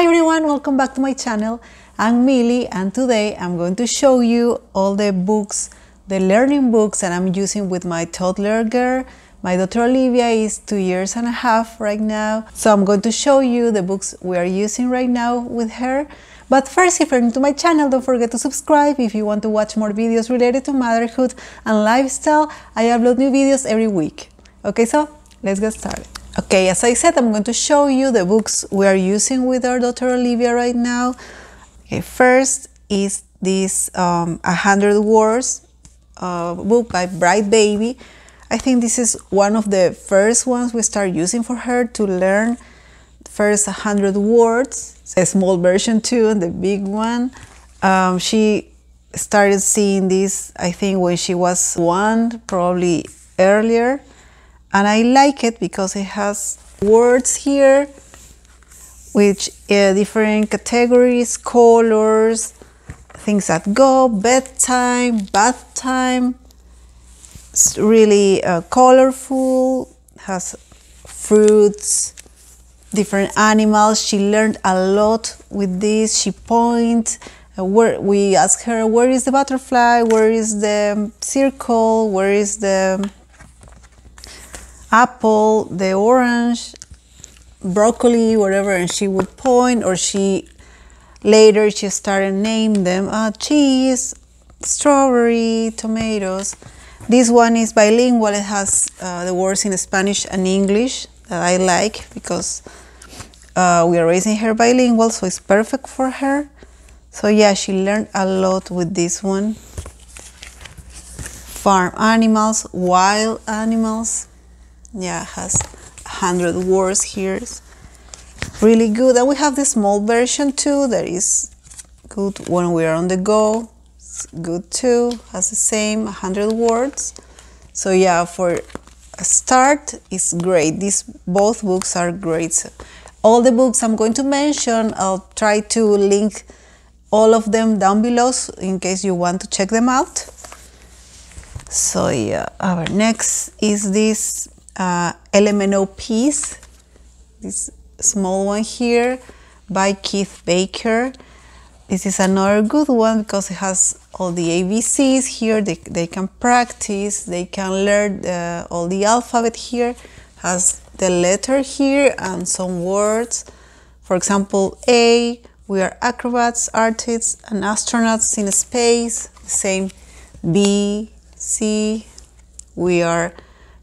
Hi everyone, welcome back to my channel. I'm Mily and today I'm going to show you all the books, the learning books that I'm using with my toddler girl. My daughter Olivia is two years and a half right now. So I'm going to show you the books we are using right now with her. But first, if you're new to my channel, don't forget to subscribe if you want to watch more videos related to motherhood and lifestyle. I upload new videos every week. Okay, so let's get started. Okay, as I said, I'm going to show you the books we are using with our daughter Olivia right now. Okay, first is this um, 100 Words uh, book by Bright Baby. I think this is one of the first ones we start using for her to learn first 100 words, a small version too, and the big one. Um, she started seeing this, I think, when she was one, probably earlier and I like it because it has words here which uh, different categories, colors, things that go, bedtime, bath time. It's really uh, colorful, has fruits, different animals. She learned a lot with this. She points. Uh, where we ask her, where is the butterfly? Where is the circle? Where is the apple, the orange, broccoli, whatever, and she would point, or she later she started name them uh, cheese, strawberry, tomatoes. This one is bilingual. It has uh, the words in Spanish and English that I like because uh, we are raising her bilingual, so it's perfect for her. So yeah, she learned a lot with this one. Farm animals, wild animals, yeah has 100 words here. It's really good. And we have the small version too that is good when we are on the go. It's good too. Has the same 100 words. So yeah for a start it's great. These both books are great. All the books i'm going to mention i'll try to link all of them down below in case you want to check them out. So yeah our next is this uh, Peas, this small one here by Keith Baker. This is another good one because it has all the ABCs here. They, they can practice, they can learn uh, all the alphabet here. Has the letter here and some words. For example, A, we are acrobats, artists, and astronauts in space. Same B, C, we are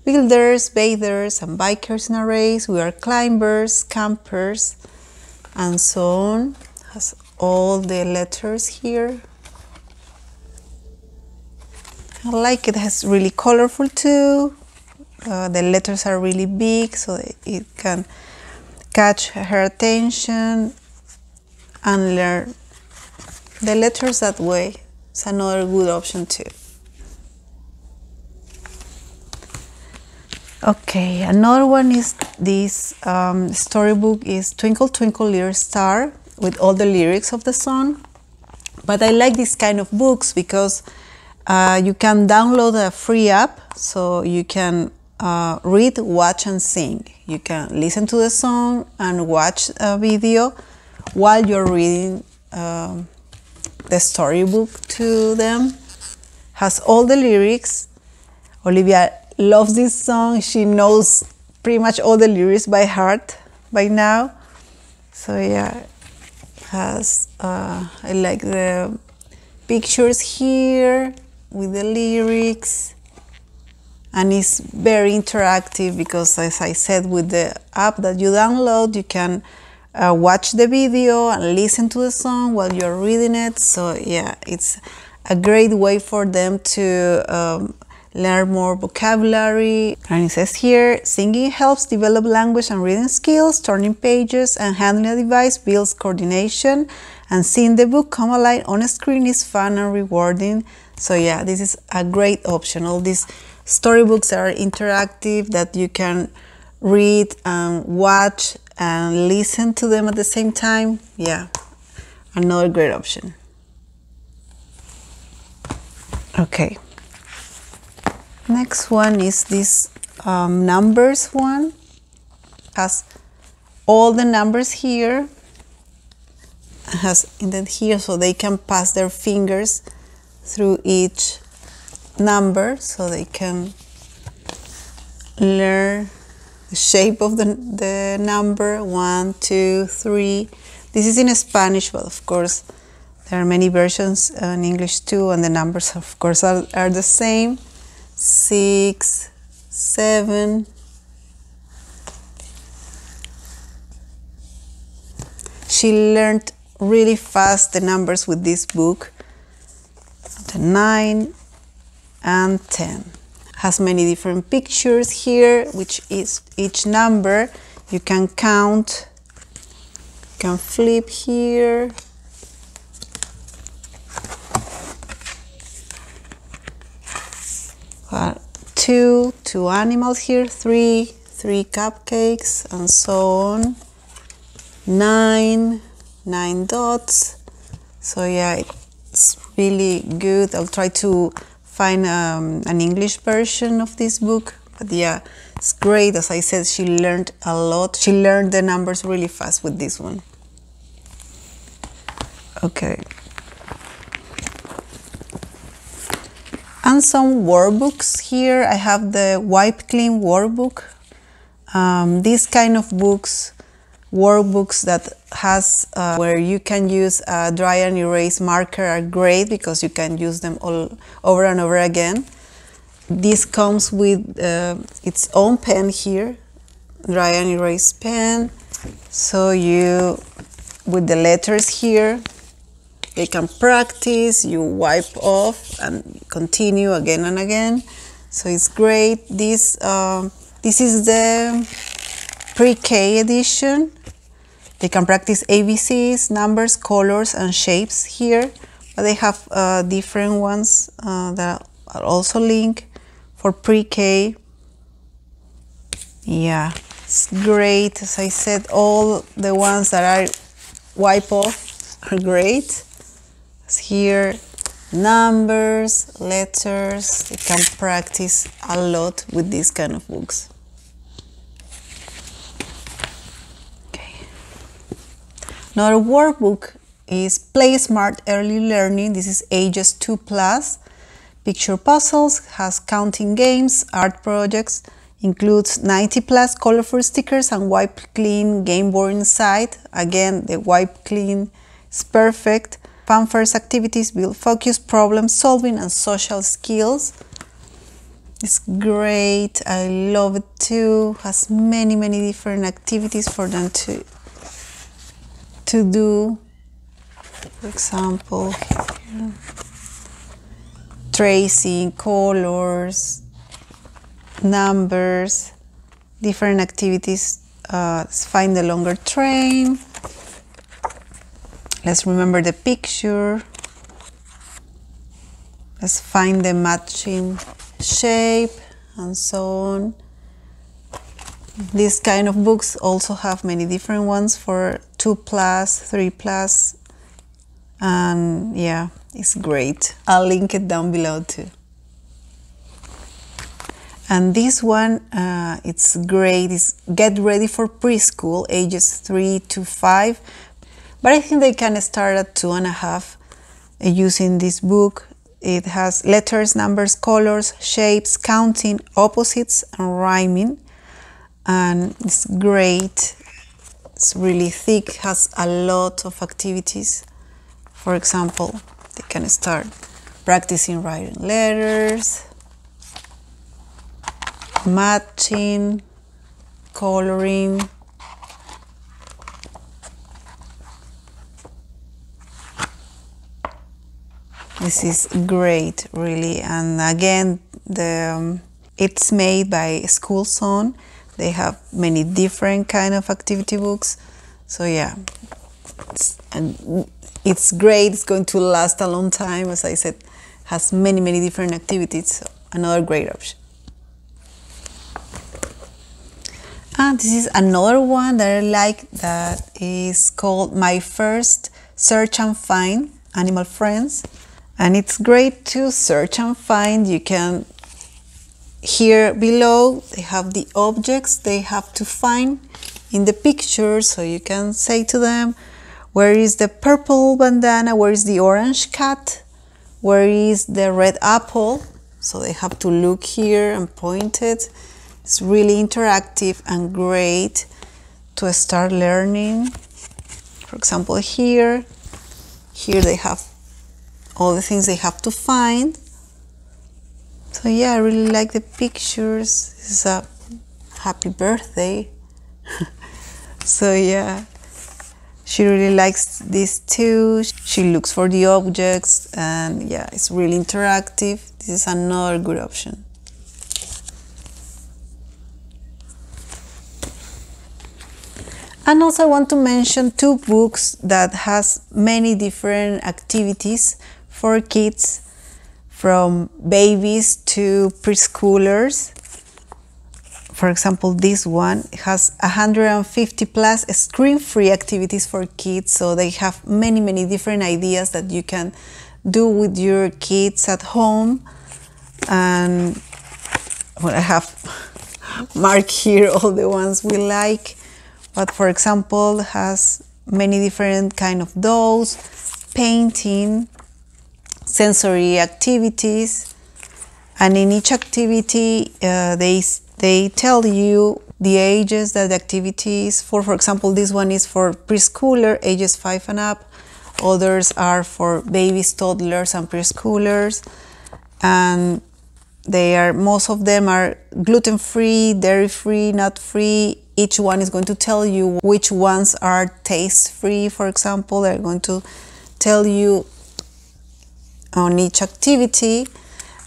builders, bathers, and bikers in a race. We are climbers, campers, and so on. Has all the letters here. I like it. has really colorful too. Uh, the letters are really big, so it can catch her attention and learn the letters that way. It's another good option too. Okay, another one is this um, storybook is Twinkle Twinkle Little Star with all the lyrics of the song. But I like this kind of books because uh, you can download a free app so you can uh, read, watch, and sing. You can listen to the song and watch a video while you're reading um, the storybook to them. Has all the lyrics. Olivia loves this song. She knows pretty much all the lyrics by heart by now. So yeah, has uh, I like the pictures here with the lyrics and it's very interactive because as I said with the app that you download you can uh, watch the video and listen to the song while you're reading it so yeah it's a great way for them to um, learn more vocabulary. And it says here, singing helps develop language and reading skills, turning pages and handling a device builds coordination, and seeing the book come alive on a screen is fun and rewarding. So yeah, this is a great option. All these storybooks are interactive that you can read and watch and listen to them at the same time. Yeah, another great option. Okay. Next one is this um, numbers one. Has all the numbers here. Has indent here so they can pass their fingers through each number so they can learn the shape of the, the number. One two three. This is in spanish but of course there are many versions in english too and the numbers of course are, are the same six seven. She learned really fast the numbers with this book. The 9 and 10 has many different pictures here which is each number. You can count. You can flip here two two animals here three three cupcakes and so on. Nine nine dots. So yeah it's really good. I'll try to find um, an English version of this book. But yeah it's great. As I said she learned a lot. She learned the numbers really fast with this one. Okay and some workbooks here I have the wipe clean workbook um, these kind of books workbooks that has uh, where you can use a dry and erase marker are great because you can use them all over and over again. This comes with uh, its own pen here, dry and erase pen. So you, with the letters here, you can practice, you wipe off and continue again and again. So it's great. This, uh, this is the pre-K edition they can practice ABCs, numbers, colors, and shapes here, but they have uh, different ones uh, that are also linked for pre-K. Yeah, it's great. As I said, all the ones that are wipe off are great. Here, numbers, letters, you can practice a lot with these kind of books. Okay. Another workbook is Play Smart Early Learning. This is ages 2 plus. Picture puzzles, has counting games, art projects, includes 90 plus colorful stickers and wipe clean game board inside. Again, the wipe clean is perfect. First activities will focus, problem solving, and social skills. It's great. I love it too. Has many, many different activities for them to to do, for example, here, tracing, colors, numbers, different activities. Uh, find the longer train. Let's remember the picture. Let's find the matching shape and so on. These kind of books also have many different ones for 2 plus, 3 plus, and yeah, it's great. I'll link it down below too. And this one, uh, it's great. It's get ready for preschool, ages 3 to 5. But I think they can start at two and a half uh, using this book. It has letters, numbers, colors, shapes, counting, opposites, and rhyming and it's great. It's really thick, has a lot of activities. For example, they can start practicing writing letters, matching, coloring, this is great really and again the um, it's made by school zone they have many different kind of activity books. So yeah, it's, and it's great. It's going to last a long time. As I said, has many many different activities. So another great option. And this is another one that I like that is called My First Search and Find Animal Friends. And it's great to search and find. You can here below they have the objects they have to find in the picture so you can say to them Where is the purple bandana? Where is the orange cat? Where is the red apple? So they have to look here and point it. It's really interactive and great to start learning. For example, here, here they have all the things they have to find. So yeah, I really like the pictures. This is a happy birthday. so yeah, she really likes this too. She looks for the objects and yeah, it's really interactive. This is another good option. And also I want to mention two books that has many different activities for kids from babies to preschoolers. For example, this one has 150 plus screen-free activities for kids, so they have many, many different ideas that you can do with your kids at home. And well, I have marked here all the ones we like, but for example, has many different kind of dolls, painting, sensory activities, and in each activity uh, they they tell you the ages that the activity is for. For example, this one is for preschooler, ages five and up. Others are for babies, toddlers, and preschoolers, and they are most of them are gluten free, dairy free, nut free. Each one is going to tell you which ones are taste free. For example, they're going to tell you on each activity.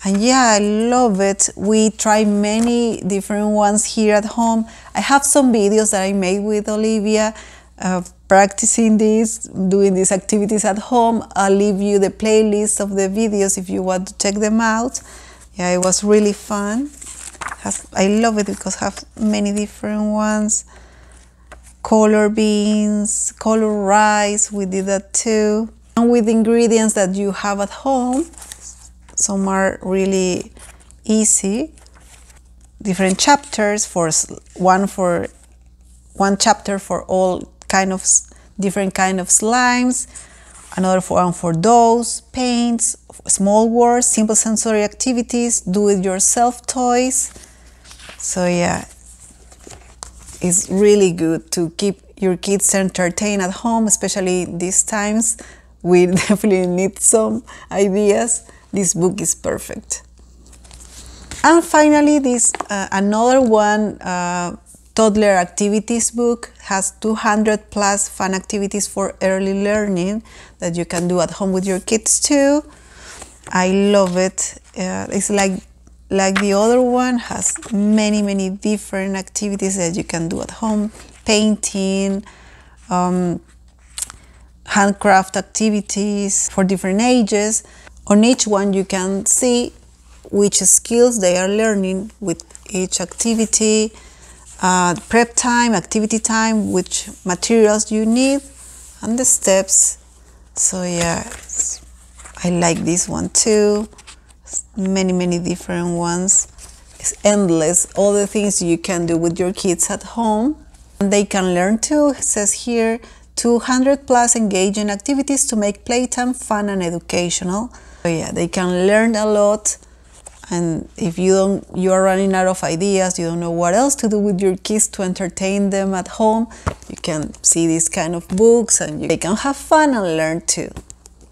And yeah, I love it. We try many different ones here at home. I have some videos that I made with Olivia uh, practicing this, doing these activities at home. I'll leave you the playlist of the videos if you want to check them out. Yeah, it was really fun. I love it because I have many different ones. Color beans, color rice, we did that too and with ingredients that you have at home. Some are really easy. Different chapters for one for one chapter for all kind of different kind of slimes, another for one for dolls, paints, small words, simple sensory activities, do-it-yourself toys. So yeah, it's really good to keep your kids entertained at home, especially these times we definitely need some ideas. This book is perfect. And finally, this uh, another one, uh, toddler activities book has 200 plus fun activities for early learning that you can do at home with your kids too. I love it. Uh, it's like like the other one has many many different activities that you can do at home, painting. Um, handcraft activities for different ages. On each one, you can see which skills they are learning with each activity, uh, prep time, activity time, which materials you need, and the steps. So, yeah, I like this one too. Many, many different ones. It's endless, all the things you can do with your kids at home. And they can learn too, it says here, 200 plus engaging activities to make playtime fun and educational. So yeah, they can learn a lot. And if you don't, you are running out of ideas, you don't know what else to do with your kids to entertain them at home, you can see these kind of books and you, they can have fun and learn too.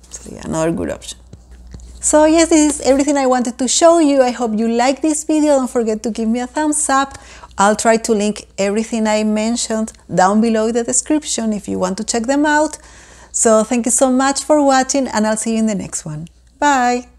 So yeah, another good option. So yes, this is everything I wanted to show you. I hope you like this video. Don't forget to give me a thumbs up. I'll try to link everything I mentioned down below in the description if you want to check them out. So thank you so much for watching and I'll see you in the next one. Bye!